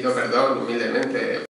Pido perdón humildemente.